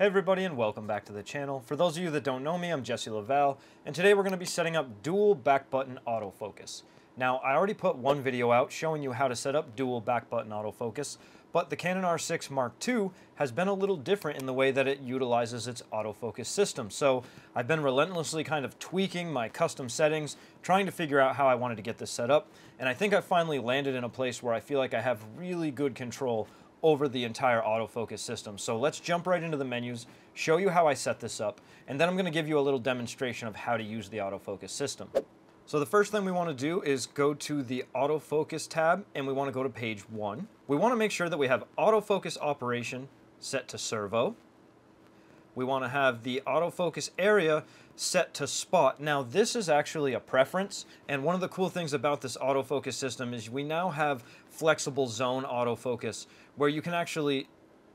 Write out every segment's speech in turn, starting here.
Hey everybody and welcome back to the channel. For those of you that don't know me, I'm Jesse Laval, and today we're going to be setting up dual back button autofocus. Now, I already put one video out showing you how to set up dual back button autofocus, but the Canon R6 Mark II has been a little different in the way that it utilizes its autofocus system. So I've been relentlessly kind of tweaking my custom settings, trying to figure out how I wanted to get this set up, and I think I finally landed in a place where I feel like I have really good control over the entire autofocus system. So let's jump right into the menus, show you how I set this up, and then I'm gonna give you a little demonstration of how to use the autofocus system. So the first thing we wanna do is go to the autofocus tab and we wanna go to page one. We wanna make sure that we have autofocus operation set to servo. We wanna have the autofocus area set to spot. Now this is actually a preference and one of the cool things about this autofocus system is we now have flexible zone autofocus where you can actually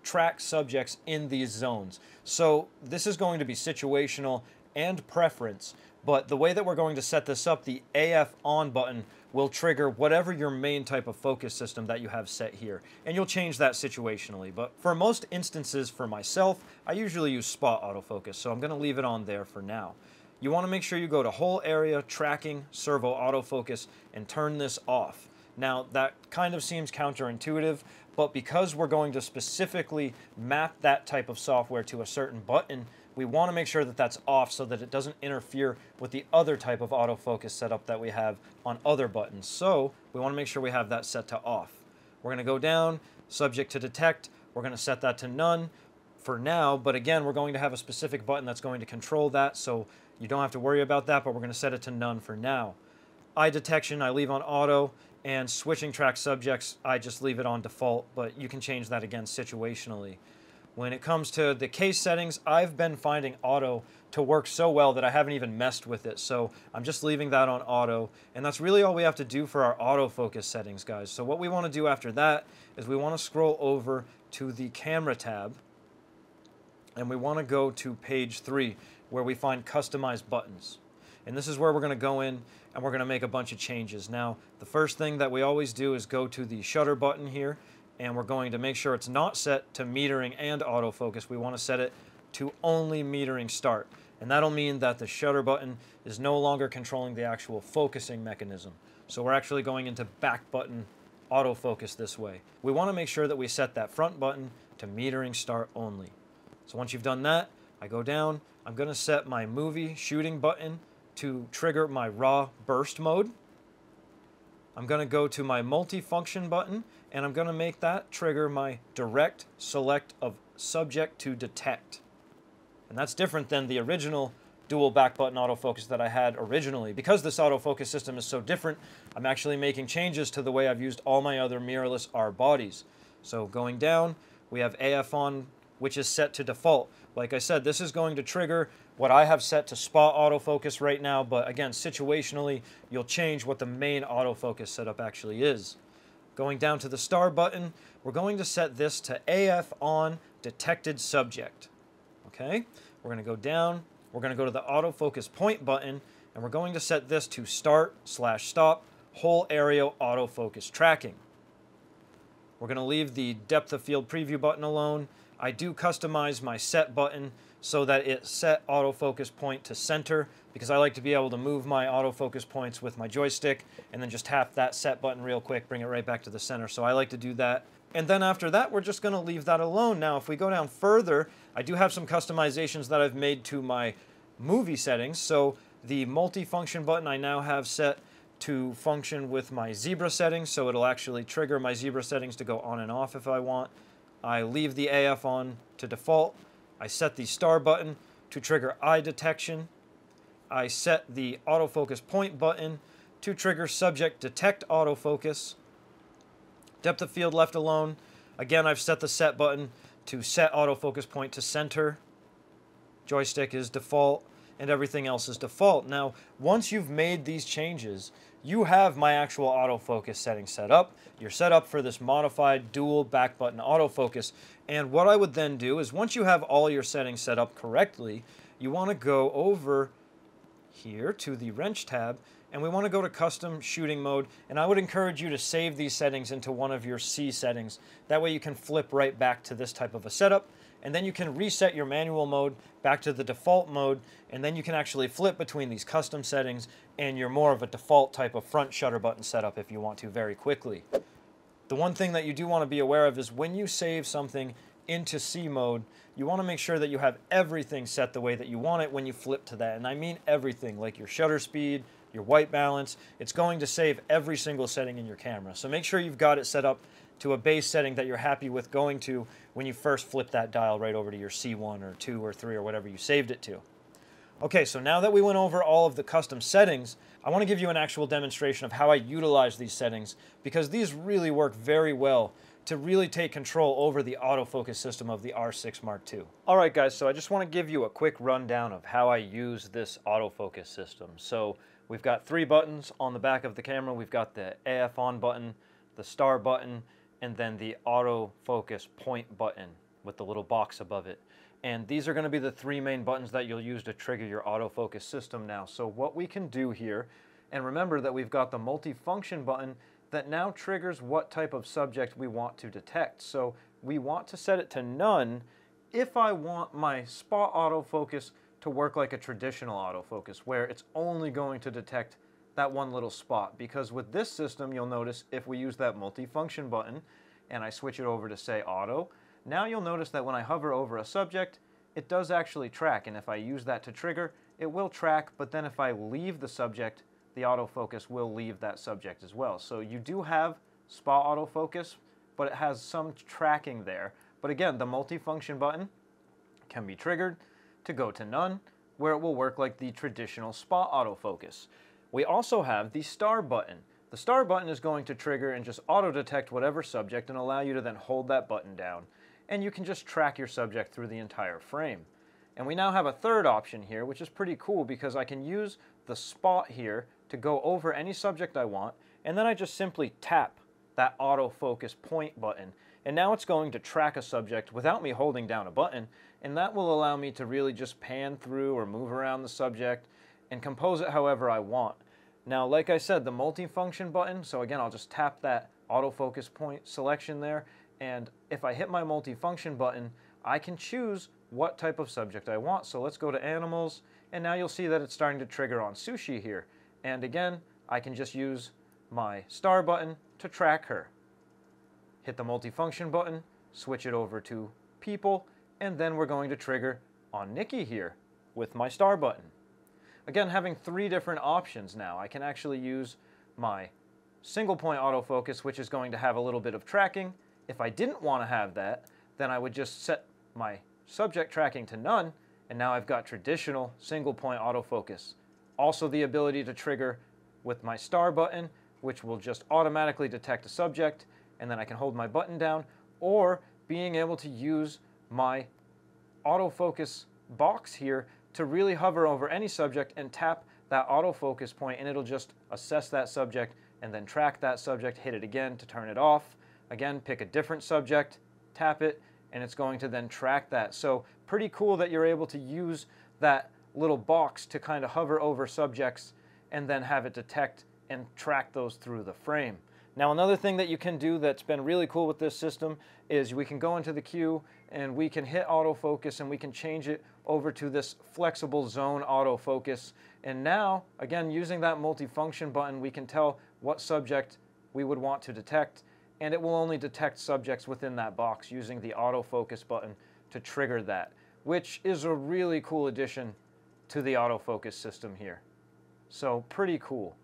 track subjects in these zones. So this is going to be situational and preference, but the way that we're going to set this up, the AF on button will trigger whatever your main type of focus system that you have set here. And you'll change that situationally. But for most instances for myself, I usually use spot autofocus, so I'm gonna leave it on there for now. You wanna make sure you go to whole area, tracking, servo autofocus, and turn this off. Now, that kind of seems counterintuitive, but because we're going to specifically map that type of software to a certain button, we want to make sure that that's off so that it doesn't interfere with the other type of autofocus setup that we have on other buttons. So we want to make sure we have that set to off. We're going to go down, subject to detect. We're going to set that to none for now, but again, we're going to have a specific button that's going to control that, so you don't have to worry about that, but we're going to set it to none for now. Eye detection, I leave on auto, and switching track subjects, I just leave it on default, but you can change that again situationally. When it comes to the case settings, I've been finding auto to work so well that I haven't even messed with it. So I'm just leaving that on auto. And that's really all we have to do for our autofocus settings, guys. So what we want to do after that is we want to scroll over to the camera tab. And we want to go to page three, where we find customized buttons. And this is where we're going to go in and we're going to make a bunch of changes. Now, the first thing that we always do is go to the shutter button here and we're going to make sure it's not set to metering and autofocus. We want to set it to only metering start. And that'll mean that the shutter button is no longer controlling the actual focusing mechanism. So we're actually going into back button autofocus this way. We want to make sure that we set that front button to metering start only. So once you've done that, I go down, I'm going to set my movie shooting button to trigger my raw burst mode. I'm going to go to my multi-function button and I'm going to make that trigger my direct select of subject to detect. And that's different than the original dual back button autofocus that I had originally. Because this autofocus system is so different, I'm actually making changes to the way I've used all my other mirrorless R bodies. So going down, we have AF on, which is set to default. Like I said, this is going to trigger what I have set to spot autofocus right now, but again, situationally, you'll change what the main autofocus setup actually is. Going down to the star button, we're going to set this to AF on detected subject. Okay, we're going to go down, we're going to go to the autofocus point button, and we're going to set this to start slash stop whole area autofocus tracking. We're going to leave the depth of field preview button alone. I do customize my set button so that it set autofocus point to center because I like to be able to move my autofocus points with my joystick and then just tap that set button real quick, bring it right back to the center. So I like to do that. And then after that, we're just gonna leave that alone. Now, if we go down further, I do have some customizations that I've made to my movie settings. So the multi-function button I now have set to function with my zebra settings, so it'll actually trigger my zebra settings to go on and off if I want. I leave the AF on to default, I set the star button to trigger eye detection. I set the autofocus point button to trigger subject detect autofocus. Depth of field left alone. Again, I've set the set button to set autofocus point to center. Joystick is default and everything else is default. Now, once you've made these changes, you have my actual autofocus setting set up. You're set up for this modified dual back button autofocus. And what I would then do is once you have all your settings set up correctly, you want to go over here to the wrench tab and we want to go to custom shooting mode and I would encourage you to save these settings into one of your C settings. That way you can flip right back to this type of a setup and then you can reset your manual mode back to the default mode, and then you can actually flip between these custom settings and you're more of a default type of front shutter button setup if you want to very quickly. The one thing that you do want to be aware of is when you save something into C mode, you want to make sure that you have everything set the way that you want it when you flip to that. And I mean everything, like your shutter speed, your white balance. It's going to save every single setting in your camera. So make sure you've got it set up to a base setting that you're happy with going to when you first flip that dial right over to your C1 or 2 or 3 or whatever you saved it to. Okay, so now that we went over all of the custom settings, I want to give you an actual demonstration of how I utilize these settings because these really work very well to really take control over the autofocus system of the R6 Mark II. All right guys, so I just want to give you a quick rundown of how I use this autofocus system. So we've got three buttons on the back of the camera. We've got the AF on button, the star button, and then the autofocus point button with the little box above it. And these are going to be the three main buttons that you'll use to trigger your autofocus system now. So what we can do here, and remember that we've got the multi-function button that now triggers what type of subject we want to detect. So we want to set it to none if I want my spot autofocus to work like a traditional autofocus, where it's only going to detect that one little spot. Because with this system, you'll notice if we use that multi-function button and I switch it over to say auto, now you'll notice that when I hover over a subject, it does actually track. And if I use that to trigger, it will track, but then if I leave the subject, the autofocus will leave that subject as well. So you do have spot autofocus, but it has some tracking there. But again, the multifunction button can be triggered to go to none, where it will work like the traditional spot autofocus. We also have the star button. The star button is going to trigger and just auto detect whatever subject and allow you to then hold that button down. And you can just track your subject through the entire frame. And we now have a third option here, which is pretty cool because I can use the spot here to go over any subject I want, and then I just simply tap that autofocus point button. And now it's going to track a subject without me holding down a button, and that will allow me to really just pan through or move around the subject and compose it however I want. Now, like I said, the multifunction button, so again, I'll just tap that autofocus point selection there, and if I hit my multifunction button, I can choose what type of subject I want. So let's go to animals, and now you'll see that it's starting to trigger on sushi here. And again, I can just use my star button to track her. Hit the multifunction button, switch it over to people, and then we're going to trigger on Nikki here with my star button. Again, having three different options now. I can actually use my single point autofocus, which is going to have a little bit of tracking. If I didn't want to have that, then I would just set my subject tracking to none, and now I've got traditional single point autofocus. Also the ability to trigger with my star button, which will just automatically detect a subject, and then I can hold my button down, or being able to use my autofocus box here to really hover over any subject and tap that autofocus point and it'll just assess that subject and then track that subject, hit it again to turn it off. Again, pick a different subject, tap it, and it's going to then track that. So pretty cool that you're able to use that little box to kind of hover over subjects and then have it detect and track those through the frame. Now another thing that you can do that's been really cool with this system is we can go into the Q and we can hit autofocus and we can change it over to this flexible zone autofocus. And now, again, using that multifunction button, we can tell what subject we would want to detect and it will only detect subjects within that box using the autofocus button to trigger that, which is a really cool addition to the autofocus system here. So pretty cool.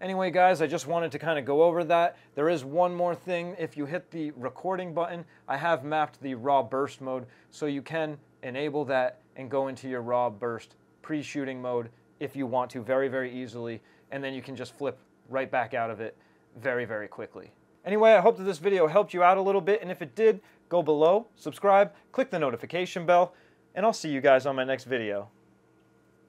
Anyway, guys, I just wanted to kind of go over that. There is one more thing. If you hit the recording button, I have mapped the raw burst mode, so you can enable that and go into your raw burst pre-shooting mode if you want to very, very easily, and then you can just flip right back out of it very, very quickly. Anyway, I hope that this video helped you out a little bit, and if it did, go below, subscribe, click the notification bell, and I'll see you guys on my next video.